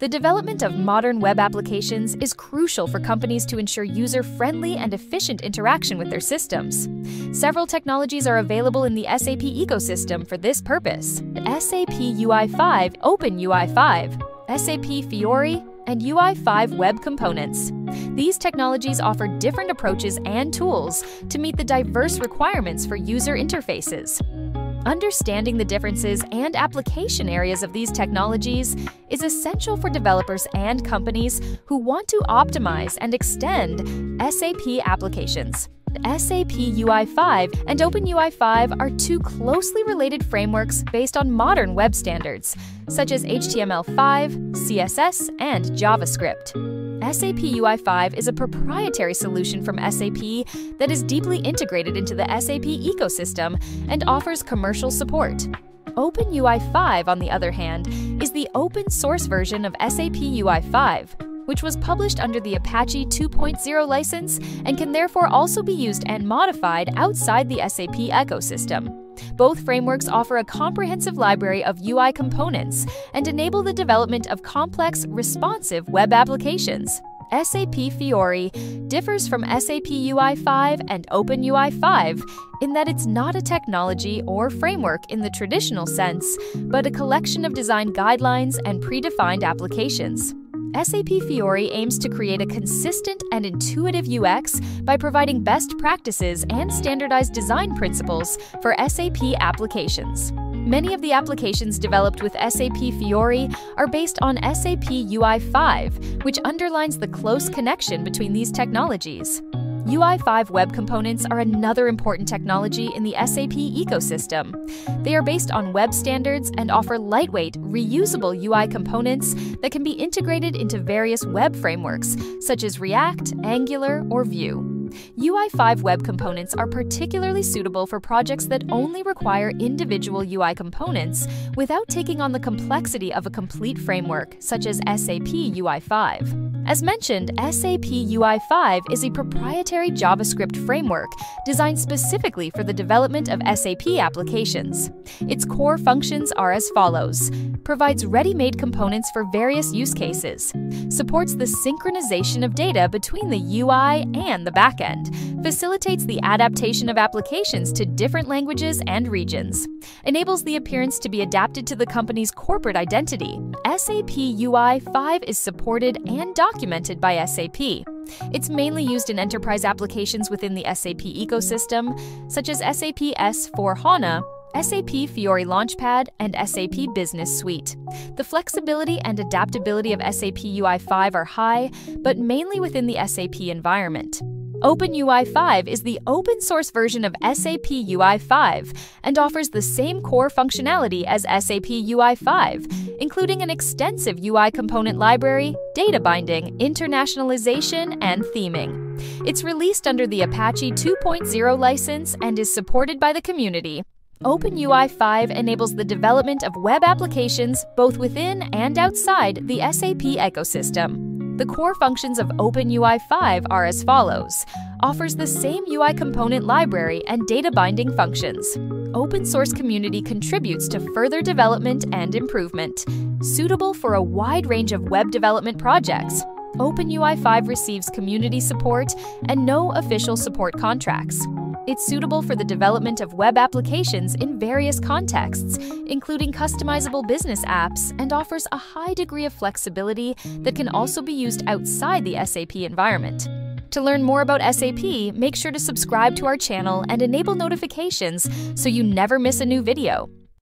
The development of modern web applications is crucial for companies to ensure user friendly and efficient interaction with their systems. Several technologies are available in the SAP ecosystem for this purpose SAP UI5, Open UI5, SAP Fiori, and UI5 Web Components. These technologies offer different approaches and tools to meet the diverse requirements for user interfaces. Understanding the differences and application areas of these technologies is essential for developers and companies who want to optimize and extend SAP applications. SAP UI5 and OpenUI5 are two closely related frameworks based on modern web standards, such as HTML5, CSS, and JavaScript. SAP UI5 is a proprietary solution from SAP that is deeply integrated into the SAP ecosystem and offers commercial support. OpenUI5, on the other hand, is the open source version of SAP UI5, which was published under the Apache 2.0 license and can therefore also be used and modified outside the SAP ecosystem. Both frameworks offer a comprehensive library of UI components and enable the development of complex, responsive web applications. SAP Fiori differs from SAP UI5 and OpenUI5 in that it's not a technology or framework in the traditional sense, but a collection of design guidelines and predefined applications. SAP Fiori aims to create a consistent and intuitive UX by providing best practices and standardized design principles for SAP applications. Many of the applications developed with SAP Fiori are based on SAP UI5, which underlines the close connection between these technologies. UI5 web components are another important technology in the SAP ecosystem. They are based on web standards and offer lightweight, reusable UI components that can be integrated into various web frameworks, such as React, Angular, or Vue. UI5 web components are particularly suitable for projects that only require individual UI components without taking on the complexity of a complete framework, such as SAP UI5. As mentioned, SAP UI5 is a proprietary JavaScript framework designed specifically for the development of SAP applications. Its core functions are as follows provides ready made components for various use cases, supports the synchronization of data between the UI and the backend, facilitates the adaptation of applications to different languages and regions, enables the appearance to be adapted to the company's corporate identity. SAP UI 5 is supported and documented by SAP. It's mainly used in enterprise applications within the SAP ecosystem, such as SAP S4 HANA SAP Fiori Launchpad, and SAP Business Suite. The flexibility and adaptability of SAP UI5 are high, but mainly within the SAP environment. OpenUI5 is the open source version of SAP UI5 and offers the same core functionality as SAP UI5, including an extensive UI component library, data binding, internationalization, and theming. It's released under the Apache 2.0 license and is supported by the community. OpenUI 5 enables the development of web applications both within and outside the SAP ecosystem. The core functions of OpenUI 5 are as follows offers the same UI component library and data binding functions. Open source community contributes to further development and improvement, suitable for a wide range of web development projects. OpenUI 5 receives community support and no official support contracts. It's suitable for the development of web applications in various contexts, including customizable business apps, and offers a high degree of flexibility that can also be used outside the SAP environment. To learn more about SAP, make sure to subscribe to our channel and enable notifications so you never miss a new video.